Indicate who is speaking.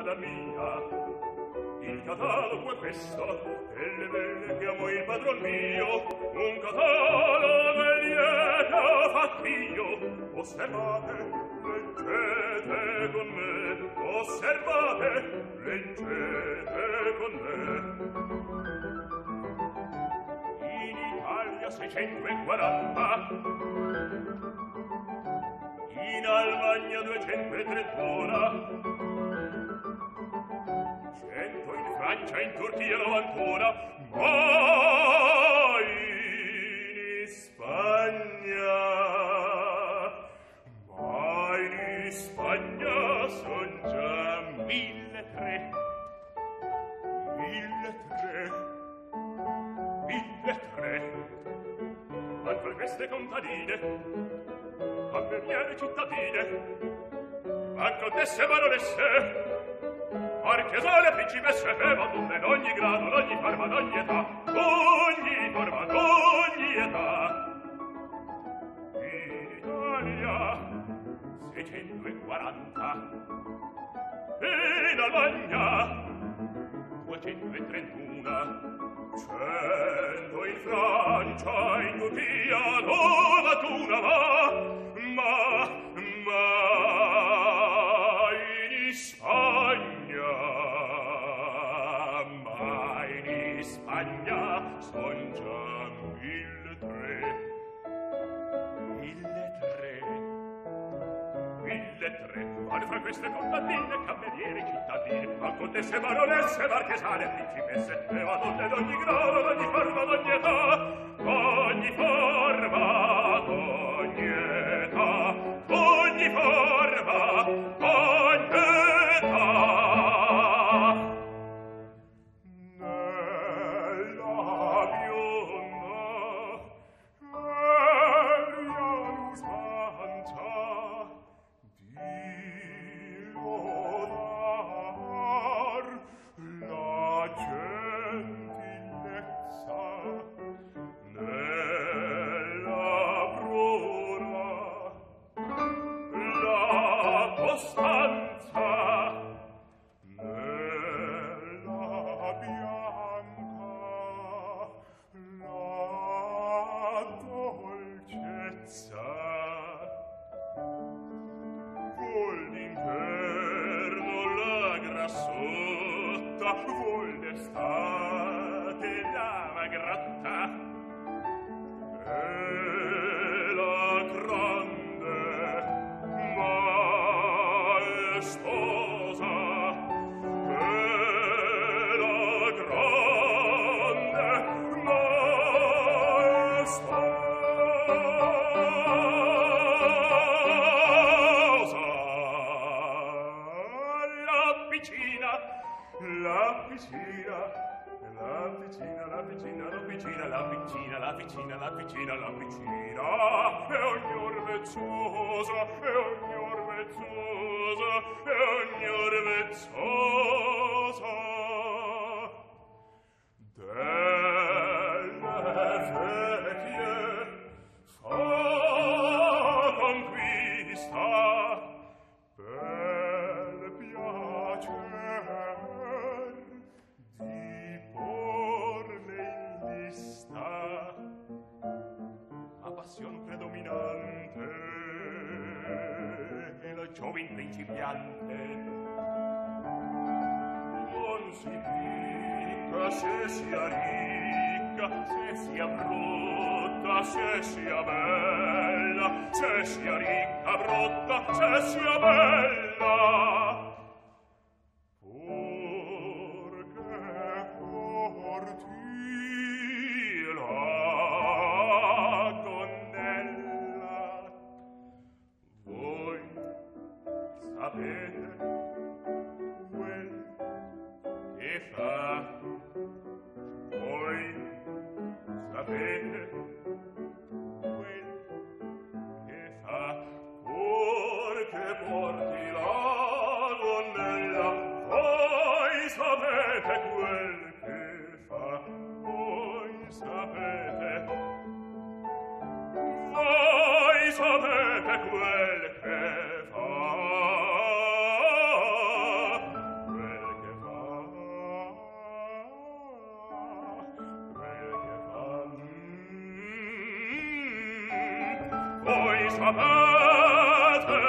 Speaker 1: spada mia il catalogo è questo delle belle che amo il padron mio. Un catalogo lieto fatto osservate leggete con me osservate leggete con me. In Italia 640 in Albania 230 ora viaggia in Turchia o ancora mai in Spagna. Ma in Spagna son già mille tre mille tre mille tre. Altre feste contadine cameriere cittadine a contesse baronesse far chiesare principesse fevadum ad ogni grado, ad ogni forma, ad ogni età, ogni forma, ad ogni età. In Italia, 640, in Albania, 231, 100 in Francia, in tre quale fra queste contadine camerieri cittadine ma contesse baronesse marchesane principesse e madonne d'ogni grado piscina la piscina la piscina la piscina la piscina la piscina la piscina la piscina. E ogni orvezzosa e ogni orvezzosa e ogni orvezzosa si piante non si dica se sia ricca se sia brutta se sia bella se sia ricca brutta se sia bella. sapete quel che fa voi sapete quel che fa. Pur che porti la gonnella voi sapete quel che fa. voi sapete voi sapete quel che sapete